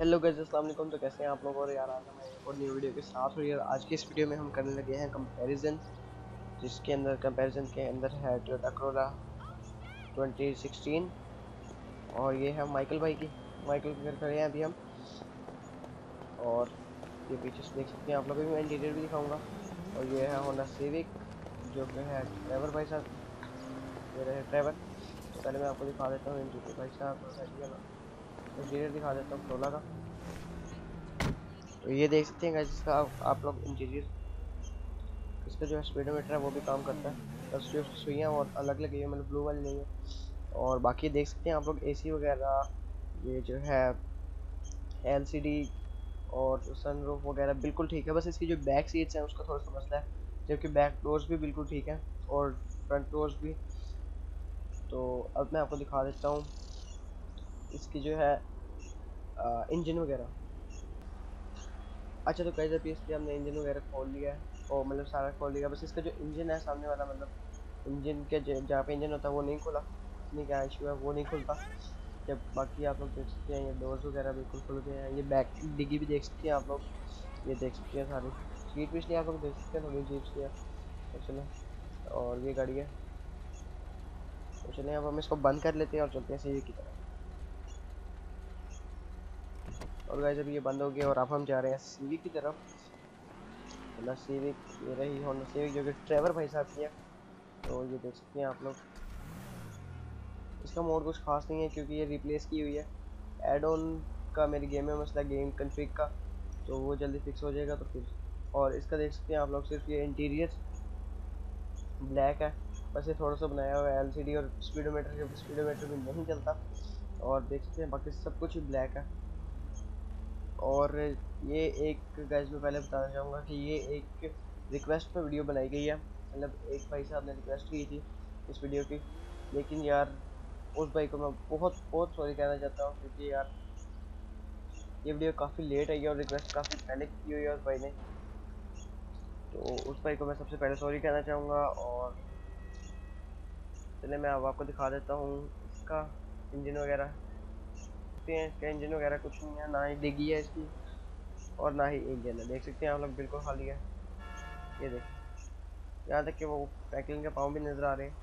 Hello guys अस्सलाम वालेकुम। तो कैसे हैं आप लोग? और यार, आज हम एक और न्यू वीडियो के साथ और यार आज की इस वीडियो में हम करने लगे हैं कंपैरिजन जिसके अंदर कंपैरिजन के अंदर है टोयोटा करोला 2016 और ये है माइकल भाई की। माइकल के घर खड़े हैं अभी हम। और ये पीछे से देख सकते हैं आप लोगों। को मैं इंटीरियर भी दिखाऊँगा। और ये है होंडा सिविक जो कि है ड्राइवर भाई साहब। ये रहे ड्राइवर तो पहले मैं आपको दिखा देता हूँ इंटीरियर भाई साहब। इंटीरियर दिखा देता हूँ क्रोला का। तो ये देख सकते हैं जिसका आप, लोग इंटीरियर इसका जो है स्पीडोमीटर है वो भी काम करता है। जो सुइयाँ और अलग अलग ये मतलब ब्लू वाली नहीं है। और बाकी देख सकते हैं आप लोग एसी वगैरह ये जो है एलसीडी और सनरूफ वगैरह बिल्कुल ठीक है। बस इसकी जो बैक सीट्स हैं उसका थोड़ा सा मसला है जबकि बैक डोर्स भी बिल्कुल ठीक है और फ्रंट डोर्स भी। तो अब मैं आपको दिखा देता हूँ। इसकी जो है इंजन वगैरह। अच्छा तो कई दफ़ी इसलिए हमने इंजन वगैरह खोल लिया है, और मतलब सारा खोल लिया बस इसका जो इंजन है, सामने वाला मतलब इंजन के जहाँ पे इंजन होता है, वो नहीं खुला। नहीं, क्या इशू है? वो नहीं खुलता। जब बाकी आप लोग देख सकते हैं, ये डोर्स वगैरह बिल्कुल खुल गए हैं। ये बैक डिग्गी भी देख सकते हैं आप लोग। ये देख सकते हैं सारी। सीट पिछली आप लोग देख सकते हैं थोड़ी जीप की है। तो चले, और ये गाड़ी है। तो चले, अब हम इसको बंद कर लेते हैं और चलते हैं सीधे की तरफ़। और गाइस अभी ये बंद हो गया और अब हम जा रहे हैं सीविक की तरफ़। होंडा सीविक ये रही होंडा सीविक जो कि ट्रेवर भाई साहब की है। तो ये देख सकते हैं आप लोग। इसका मोड कुछ खास नहीं है क्योंकि ये रिप्लेस की हुई है। एड ऑन का मेरी गेम में मसला गेम कन्फिग का। तो वो जल्दी फिक्स हो जाएगा तो फिर। और इसका देख सकते हैं आप लोग, सिर्फ़ ये इंटीरियर ब्लैक है। बस ये थोड़ा सा बनाया हुआ है एलसीडी और स्पीडोमीटर स्पीडोमीटर भी नहीं चलता। और देख सकते हैं बाकी सब कुछ ही ब्लैक है। और ये एक गैस में पहले बताना चाहूँगा कि ये एक रिक्वेस्ट पर वीडियो बनाई गई है। मतलब एक भाई साहब ने रिक्वेस्ट की थी इस वीडियो की। लेकिन यार, उस भाई को मैं बहुत बहुत सॉरी कहना चाहता हूँ क्योंकि यार, ये वीडियो काफ़ी लेट आई है और रिक्वेस्ट काफ़ी पहले की हुई है उस भाई ने। तो उस भाई को मैं सबसे पहले सॉरी कहना चाहूँगा और चले मैं अब आपको दिखा देता हूँ इसका इंजन वगैरह। सकते हैं इसका इंजन वगैरह कुछ नहीं है, ना ही डिगी है इसकी, और ना ही इंजन है। देख सकते हैं आप लोग, बिल्कुल खाली है। ये देख, यहाँ तक कि वो पैकिंग के पाँव भी नज़र आ रहे हैं।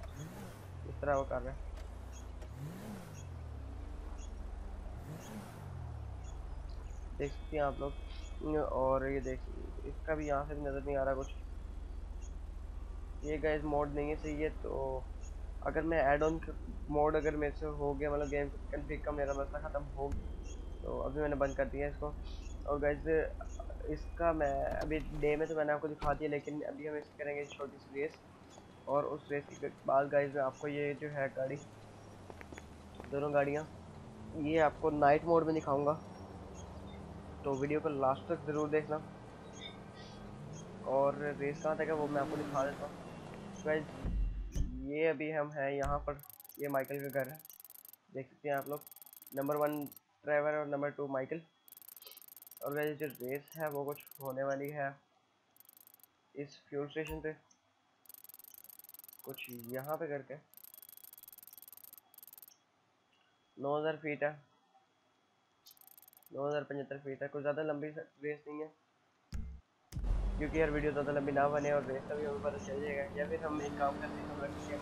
इस तरह वो कर रहे हैं। देख सकते हैं आप लोग, और ये देख, इसका भी यहाँ से भी नज़र नहीं आ रहा कुछ। ये गैस मोड नहीं है, सही है तो अगर मैं एड ऑन मोड अगर मेरे से हो गया मतलब गेम कन्फिग का मेरा मसला ख़त्म हो गया तो अभी मैंने बंद कर दिया इसको। और गैस इसका मैं अभी डे में तो मैंने आपको दिखा दिया, लेकिन अभी हम इस करेंगे छोटी सी रेस और उस रेस के बाद गाइज़ में आपको ये जो है गाड़ी, दोनों गाड़ियाँ, ये आपको नाइट मोड में दिखाऊँगा। तो वीडियो को लास्ट तक ज़रूर देखना। और रेस कहाँ तक है वो मैं आपको दिखा देता हूँ। गाइज़ ये अभी हम हैं, यहाँ पर, ये माइकल का घर है। देख सकते हैं आप लोग नंबर वन ड्राइवर और नंबर टू माइकल। और ये जो रेस है, वो कुछ होने वाली है इस फ्यूल स्टेशन पे। कुछ यहाँ पे करके। नौ हज़ार फीट है। नौ हज़ार पचहत्तर फीट है। कुछ ज़्यादा लंबी रेस नहीं है। क्योंकि यार वीडियो ज़्यादा लंबी ना बने और रेस का भी हमें पता चल जाएगा। या फिर हम एक काम करते हैं, हम रखते हैं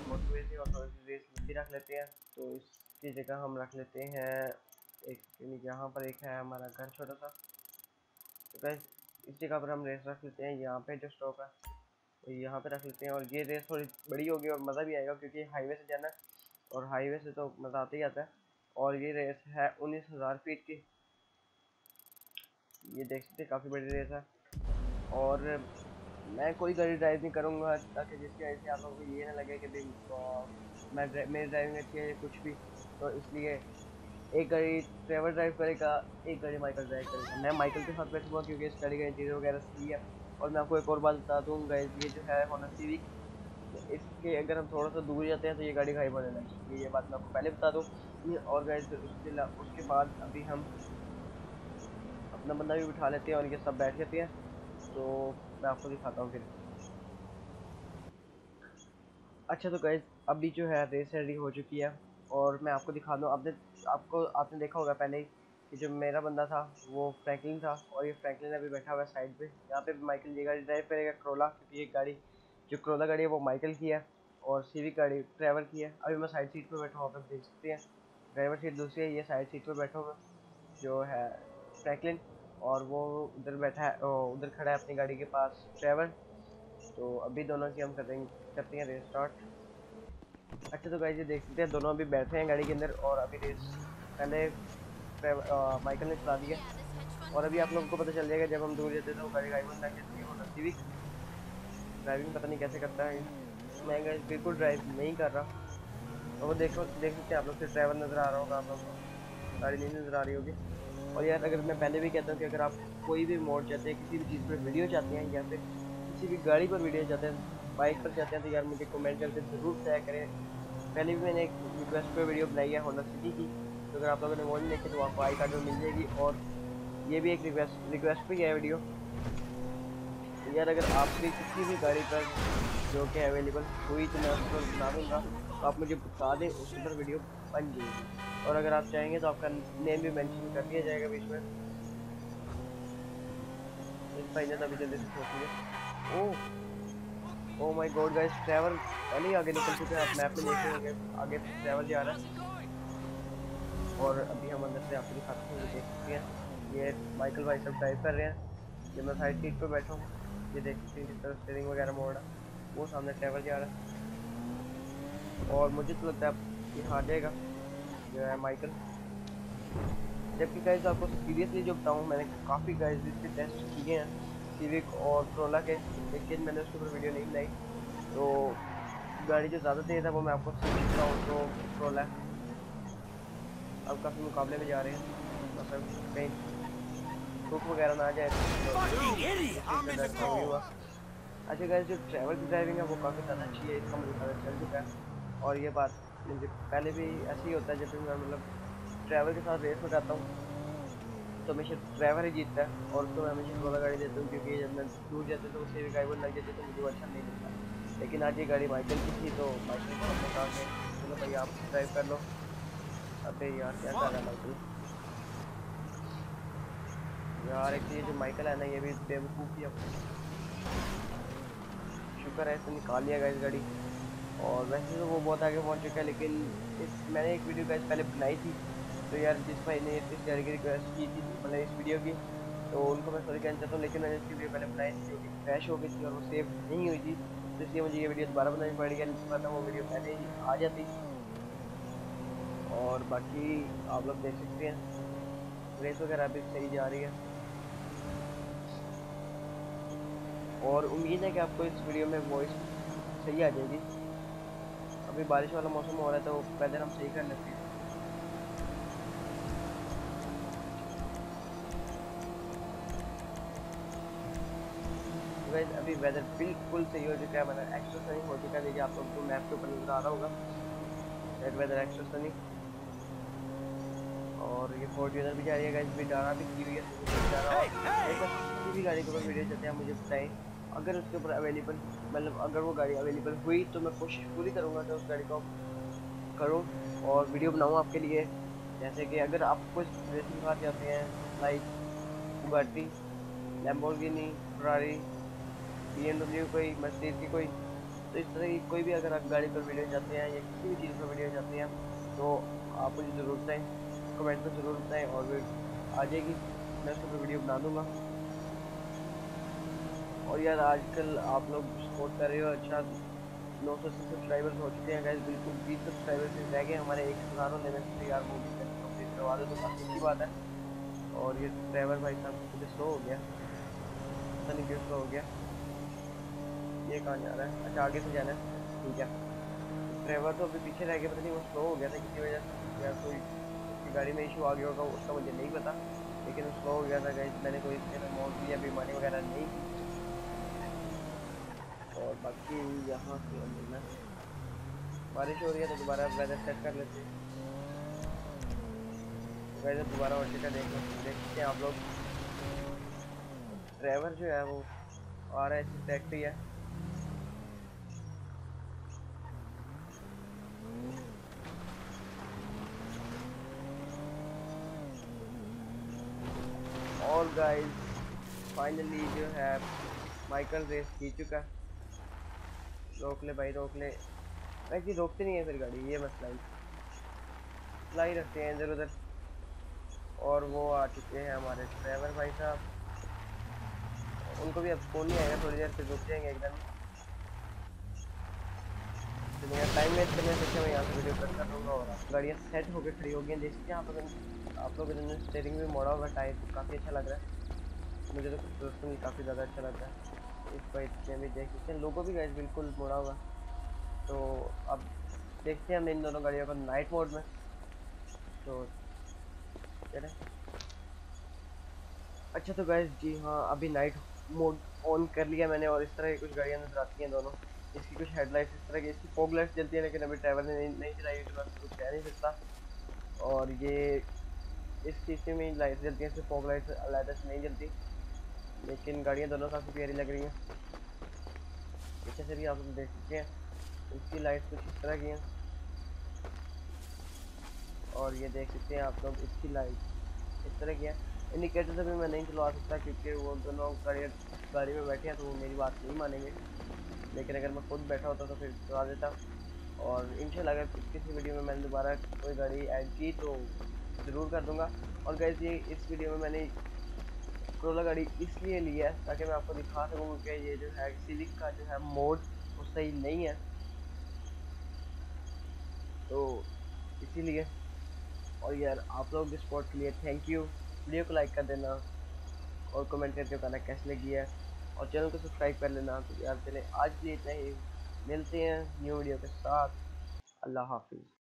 और थोड़ी सी रेस लंबी रख लेते हैं। तो इसकी जगह हम रख लेते हैं। एक यहाँ पर एक है हमारा घर छोटा सा। तो कैसे इस जगह पर हम रेस रख लेते हैं। यहाँ पे जो स्टॉक है तो यहाँ पे रख लेते हैं। और ये रेस थोड़ी बड़ी होगी और मज़ा भी आएगा क्योंकि हाईवे से जाना और हाईवे से तो मज़ा आता ही आता है। और ये रेस है उन्नीस हज़ार फीट की। ये देख सकते काफ़ी बड़ी रेस है। और मैं कोई गाड़ी ड्राइव नहीं करूँगा, ताकि जिसकी वजह से आप लोगों को ये ना लगे कि भाई मैं मेरी ड्राइविंग अच्छी है कुछ भी। तो इसलिए एक गाड़ी ड्राइवर ड्राइव करेगा, एक गाड़ी माइकल ड्राइव करेगा। मैं माइकल के साथ बैठूँगा, क्योंकि इस गाड़ी का इंटीरियर वगैरह सही है। और मैं आपको एक और बात बता दूँगा ये जो है होना सीविक इसके अगर हम थोड़ा सा दूर जाते हैं तो ये गाड़ी खाई होने लगती है। ये बात मैं आपको पहले बता दूँ और उसके उसके बाद अभी हम अपना बंदा भी बिठा लेते हैं और ये सब बैठ जाते हैं। तो मैं आपको दिखाता हूँ फिर। अच्छा तो गैस अभी जो है रेस रेडी हो चुकी है और मैं आपको दिखा दूँ। आपने, आपको, आपने देखा होगा पहले ही कि जो मेरा बंदा था, वो फ्रैंकलिन था और ये फ्रैंकलिन अभी बैठा हुआ है साइड पे। यहाँ पे माइकल ये गाड़ी ड्राइव करेगा क्रोला क्योंकि ये गाड़ी, जो क्रोला गाड़ी है, वो माइकल की है और सीविक गाड़ी ट्रैवल की है। अभी मैं साइड सीट पर बैठा हूँ आप देख सकते हैं। ड्राइवर सीट दूसरी है, ये साइड सीट पर बैठा हुआ, जो है फ्रैंकलिन और वो उधर बैठा है उधर खड़ा है अपनी गाड़ी के पास, ट्रैवल। तो अभी दोनों की हम करेंगे करते हैं रेस स्टार्ट। अच्छा तो गाइस ये देख सकते हैं, दोनों अभी बैठे हैं गाड़ी के अंदर और अभी रेस पहले माइकल ने चला दिया और अभी आप लोगों को पता चल जाएगा जब हम दूर जाते हैं तो गाड़ी ड्राइवर लग जाती है सिविक ड्राइविंग पता नहीं कैसे करता है। मैं बिल्कुल ड्राइव नहीं कर रहा। तो वो देखो, देख सकते हैं आप लोग से ड्राइवर नज़र आ रहा होगा, आप लोग गाड़ी नहीं नज़र आ रही होगी। और यार, अगर मैं पहले भी कहता हूँ कि अगर आप कोई भी मोड चाहते हैं, किसी भी चीज़ पर वीडियो चाहते हैं या फिर किसी भी गाड़ी पर वीडियो चाहते हैं, बाइक पर चाहते हैं तो यार मुझे कमेंट करके ज़रूर तय करें। पहले भी मैंने एक रिक्वेस्ट पर वीडियो बनाई है होंडा सिटी की तो अगर आप लोगों ने वो नहीं देखी तो आपको आई कार्ड में मिल जाएगी। और ये भी एक रिक्वेस्ट रिक्वेस्ट पे है वीडियो यार, अगर आपकी किसी भी गाड़ी पर जो कि अवेलेबल हुई तो मैं उसको बना दूँगा। तो आप मुझे बता दें उस पर वीडियो बन जाएगी। और अगर आप चाहेंगे तो आपका नेम भी मेंशन कर दिया जाएगा बीच में। ने तभी जल्दी से सोचिए oh oh my god guys travel पहले ही आगे निकल चुके हैं, आप मैप में देख रहे आगे ट्रैवल जा रहा है। और अभी हम अंदर से आपको दिखाते हैं देख सकते हैं। ये माइकल भाई सब ड्राइव कर रहे हैं। ये मैं साइड सीट पर बैठा हूँ। ये देख सकते हैं जिस तरह स्टेयरिंग वगैरह मोड़ है वो सामने ट्रैवल जा रहा है। और मुझे तो लगता है ये हार जाएगा। जो है माइकल जबकि गाइज़ आपको सीरियसली जो बताऊँ मैंने काफ़ी गाइज़ इसके टेस्ट किए हैं सिविक और ट्रोला के लेकिन मैंने उसके ऊपर वीडियो नहीं बनाई। तो गाड़ी जो ज़्यादा तेज़ है वो मैं आपको रहा हूँ तो ट्रोला अब काफ़ी मुकाबले में जा रहे हैं मतलब कहीं धूप वगैरह ना आ जाए तो अच्छा गाइस जो ट्रैवल की ड्राइविंग है वो काफ़ी ज़्यादा अच्छी है इसका मुझे पता चल चुका है। और ये बात पहले भी ऐसे ही होता है जब भी मैं मतलब ड्राइवर के साथ रेस में जाता हूँ तो हमेशा ड्राइवर ही जीतता है और उसको मैं हमेशा सोलह गाड़ी देता हूँ क्योंकि जब मैं दूर जाते तो उसे भी गाड़ी लग जाती तो मुझे अच्छा नहीं लगता। लेकिन आज ये गाड़ी माइकल की थी तो माइकल को हमने कहा कि चलो भाई आप ड्राइव कर लो। अबे यार, क्या कर रहा है यार, एक ये जो माइकल है ना, ये भी बेवकूफ़ ही शुक्र है, इसने निकाल लिया इस गाड़ी। और वैसे तो वो बहुत आगे पहुँच चुका है, लेकिन इस, मैंने एक वीडियो का पहले बनाई थी तो यार जिस भाई ने इस गाड़ी की रिक्वेस्ट की थी मतलब इस वीडियो की तो उनको मैं सॉरी कहना चाहता हूँ, लेकिन मैंने इसकी वीडियो पहले बनाई थी जो कि क्रैश हो गई थी और वो सेव नहीं हुई थी तो इसलिए मुझे ये वीडियो दोबारा बनानी पड़ी वरना वो वीडियो पहले ही आ जाती। और बाकी आप लोग देख सकते हैं रेस वगैरह भी सही जा रही है। और उम्मीद है कि आपको इस वीडियो में वॉइस सही आ जाएगी। अभी बारिश वाला मौसम हो रहा है तो वेदर हम सही कर लेते हैं। अभी वेदर बिल्कुल सही हो चुका है मतलब एक्स्ट्रा सनी हो चुका है। देखिए आप लोग को मैप के ऊपर नज़र आ रहा होगा। रेड वेदर एक्स्ट्रा सनी और ये फॉर्च्यूनर भी जा रही है गाइस भी डारा भी की हुई है। किसी भी गाड़ी के ऊपर वीडियो चलते हैं मुझे बताएँ। अगर उसके ऊपर अवेलेबल मतलब अगर वो गाड़ी अवेलेबल हुई तो मैं कोशिश पूरी करूँगा कि उस गाड़ी को करूँ और वीडियो बनाऊँ आपके लिए। जैसे कि अगर आप कुछ रेसिंग कार चाहते हैं like Bugatti Lamborghini Ferrari B M W कोई मस्जिद की कोई तो इस तरह की कोई भी अगर आप गाड़ी पर वीडियो चाहते हैं या किसी भी चीज़ पर वीडियो चाहते हैं तो आप मुझे ज़रूर बताएँ कमेंट में ज़रूर बताएँ और आ जाएगी मैं उसके ऊपर वीडियो बना दूँगा। और यार आजकल आप लोग सपोर्ट कर रहे हो अच्छा नौ सौ सब्सक्राइबर्स हो चुके हैं गैस बिल्कुल बीस सब्सक्राइबर्स रह गए हमारे एक हज़ार होने में तो यार मूवी कंप्लीट करवा दो तो काफ़ी अच्छी बात है। और ये ड्राइवर भाई साहब मुझे स्लो हो गया। पता नहीं क्यों स्लो हो गया। ये कहाँ जा रहा है? अच्छा आगे से जाना है। ठीक है। ड्राइवर तो अभी पीछे रह गया पता नहीं वो स्लो हो गया था किसी वजह से। या कोई उसकी गाड़ी में इशू आ गया होगा, उसका मुझे नहीं पता। लेकिन स्लो हो गया था गाइस मैंने कोई इसके मोड या बीमारी वगैरह नहीं की। और बाकी यहाँ से मिलना बारिश हो रही है तो दोबारा वेदर सेट कर लेते हैं। वेदर दोबारा और टिकट देख देखते हैं आप लोग। ड्राइवर जो है वो आ रहा है टैक्सी है। गाइस फाइनली जो है माइकल रेस जीत चुका। रोक ले भाई, रोक ले। ऐसी रोकते नहीं है फिर गाड़ी, ये मसला ही लाई रखते हैं इधर उधर। और वो आ चुके हैं हमारे ड्राइवर भाई साहब। उनको भी अब फ़ोन नहीं आएगा, थोड़ी देर फिर रुक जाएँगे एकदम टाइम वेस्ट करने से मैं यहाँ से वीडियो कट कर दूँगा और गाड़ियाँ सेट होकर खड़ी हो। गई देखिए यहाँ पर आप लोग स्टेयरिंग भी मोड़ा हुआ टाइप काफ़ी अच्छा लग रहा है। मुझे तो भी काफ़ी ज़्यादा अच्छा लग रहा है। इस में भी देख सकते हैं। लोगों भी गैस बिल्कुल मोड़ा हुआ। तो अब देखते हैं हम इन दोनों गाड़ियों को नाइट मोड में। तो चले। अच्छा तो गैस जी हाँ अभी नाइट मोड ऑन कर लिया मैंने और इस तरह की कुछ गाड़ियाँ नज़र आती हैं दोनों। इसकी कुछ हेडलाइट इस तरह की इसकी फोक लाइट जलती है लेकिन अभी ड्राइवर ने नहीं, नहीं चलाई तो मैं कुछ कह नहीं सकता। और ये इस चीज़ में लाइट जलती है इसकी फोक लाइट से नहीं जलती। लेकिन गाड़ियाँ दोनों काफ़ी प्यारी लग रही हैं। पीछे से भी आप देख सकते हैं इसकी लाइट कुछ इस तरह की हैं। और ये देख सकते हैं आप लोग, इसकी लाइट इस तरह की है। इंडिकेटर से भी मैं नहीं चलवा सकता क्योंकि वो दोनों गाड़ी गाड़ी में बैठे हैं तो वो मेरी बात नहीं मानेंगे। लेकिन अगर मैं खुद बैठा होता तो फिर चला देता। और इंशाल्लाह अगर किसी वीडियो में मैंने दोबारा कोई गाड़ी ऐड की तो ज़रूर कर दूँगा। और गैस ये इस वीडियो में मैंने क्रोला गाड़ी इसलिए ली है ताकि मैं आपको दिखा सकूँ कि ये जो है सिविक का जो है मोड वो सही नहीं है। तो इसीलिए और यार आप लोग के सपोर्ट के लिए थैंक यू वीडियो को लाइक कर देना और कमेंट करके बताना कैसे लगी है। और चैनल को सब्सक्राइब कर लेना तो यार चले आज भी इतना ही। मिलते हैं न्यू वीडियो के साथ। अल्लाह हाफिज़।